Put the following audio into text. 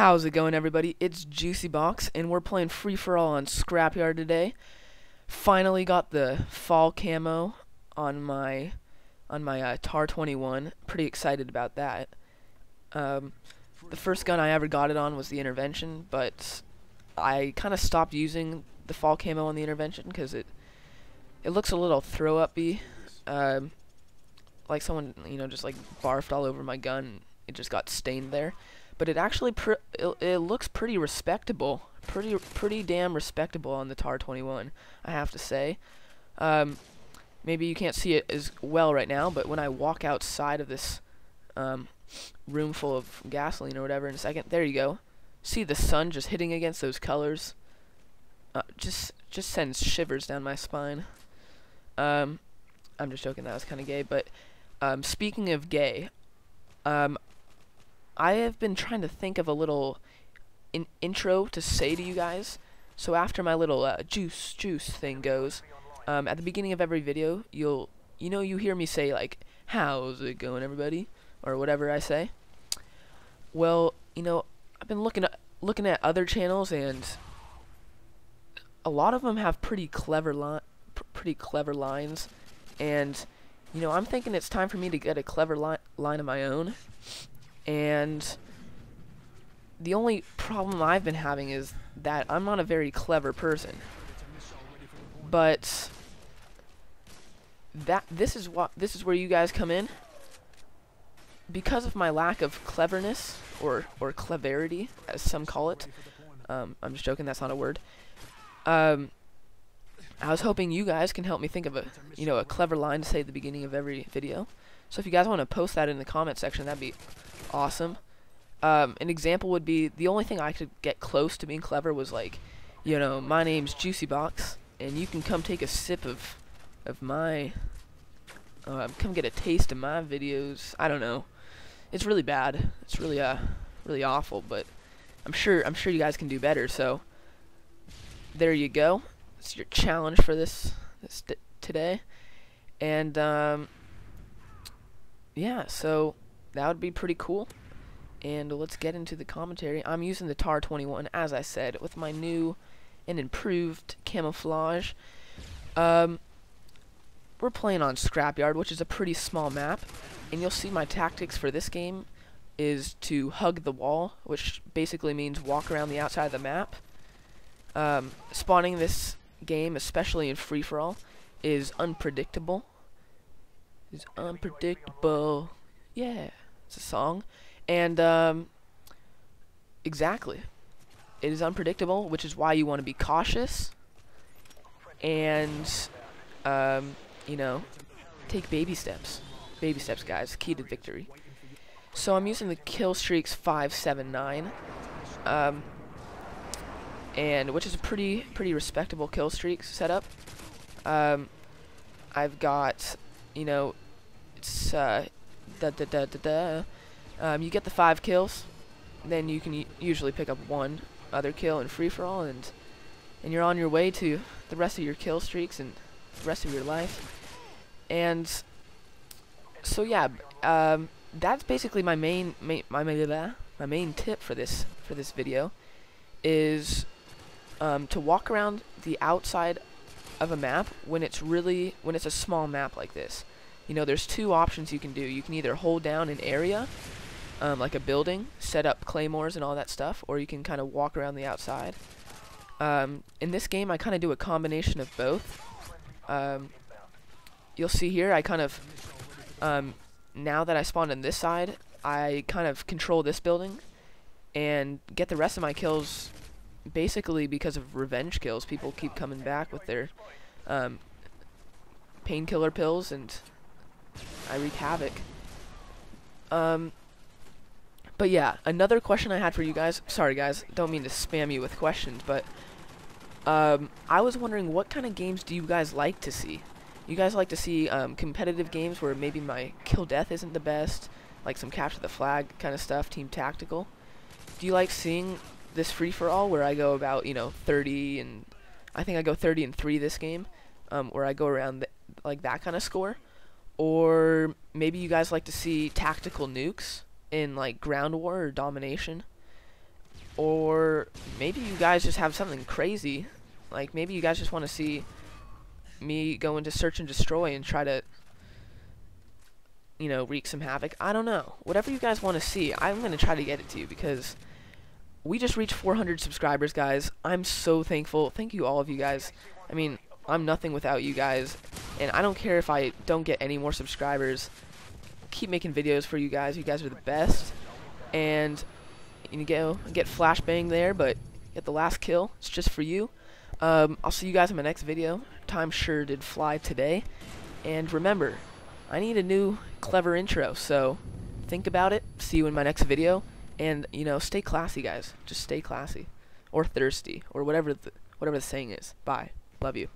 How's it going, everybody? It's JuiceZBox, and we're playing free for all on Scrapyard today. Finally got the fall camo on my on my uh, Tar 21. Pretty excited about that. Um, the first gun I ever got it on was the Intervention, but I kind of stopped using the fall camo on the Intervention because it it looks a little throw upy, um, like someone you know just like barfed all over my gun. It just got stained there but it actually it, it, looks pretty respectable, pretty pretty damn respectable on the Tar 21, I have to say. Um, maybe you can't see it as well right now, but when I walk outside of this um, room full of gasoline or whatever in a second, there you go. See the sun just hitting against those colors. Uh, just just sends shivers down my spine. Um, I'm just joking. That was kind of gay, but um, speaking of gay, um, I have been trying to think of a little in intro to say to you guys. So after my little uh, juice juice thing goes, um, at the beginning of every video, you'll you know you hear me say like, "How's it going, everybody?" or whatever I say. Well, you know, I've been looking at looking at other channels and a lot of them have pretty clever li pr pretty clever lines and you know, I'm thinking it's time for me to get a clever li line of my own and the only problem I've been having is that I'm not a very clever person. But that this is what this is where you guys come in. Because of my lack of cleverness or or cleverity, as some call it. Um, I'm just joking. That's not a word. Um, I was hoping you guys can help me think of a you know a clever line to say at the beginning of every video. So if you guys want to post that in the comment section, that'd be awesome. Um, an example would be the only thing I could get close to being clever was like, you know, my name's JuiceZBox, and you can come take a sip of, of my, uh, come get a taste of my videos. I don't know. It's really bad. It's really uh, really awful. But I'm sure I'm sure you guys can do better. So there you go. It's your challenge for this this today, and um, yeah. So that would be pretty cool. And let's get into the commentary. I'm using the TAR 21, as I said, with my new and improved camouflage. Um, we're playing on Scrapyard, which is a pretty small map. And you'll see my tactics for this game is to hug the wall, which basically means walk around the outside of the map. Um, spawning this game, especially in free-for-all, is unpredictable. Is unpredictable. Yeah, it's a song. And, um, exactly. It is unpredictable, which is why you want to be cautious. And, um, you know, take baby steps. Baby steps, guys. Key to victory. So I'm using the kill streaks 579. Um, and which is a pretty pretty respectable kill streak setup. Um, I've got, you know, it's uh, da da da da da. Um, you get the five kills, then you can usually pick up one other kill in free for all, and and you're on your way to the rest of your kill streaks and the rest of your life. And so yeah, um, that's basically my main, main my main my main tip for this for this video is um, to walk around the outside of a map when it's really when it's a small map like this you know, there's two options you can do. You can either hold down an area, um, like a building, set up claymores and all that stuff, or you can kind of walk around the outside. Um, in this game, I kind of do a combination of both. Um, you'll see here, I kind of, um, now that I spawned on this side, I kind of control this building and get the rest of my kills basically because of revenge kills. People keep coming back with their um, painkiller pills and I wreak havoc. Um, but yeah, another question I had for you guys. Sorry, guys, don't mean to spam you with questions, but um, I was wondering what kind of games do you guys like to see? You guys like to see um, competitive games where maybe my kill death isn't the best, like some capture the flag kind of stuff, team tactical. Do you like seeing this free for all where I go about you know 30 and I think I go 30 and three this game, um, where I go around like that kind of score? Or maybe you guys like to see tactical nukes in like ground war or domination. or maybe you guys just have something crazy. Like maybe you guys just want to see me go into search and destroy and try to you know, wreak some havoc. I don't know. Whatever you guys want to see, I'm going to try to get it to you because we just reached 400 subscribers, guys. I'm so thankful. Thank you all of you guys. I mean, I'm nothing without you guys. And I don't care if I don't get any more subscribers. Keep making videos for you guys. You guys are the best. And you go get flashbang there, but get the last kill. It's just for you. Um, I'll see you guys in my next video. Time sure did fly today. And remember, I need a new clever intro, so think about it. See you in my next video. And, you know, stay classy, guys. Just stay classy. Or thirsty. Or whatever the, whatever the saying is. Bye. Love you.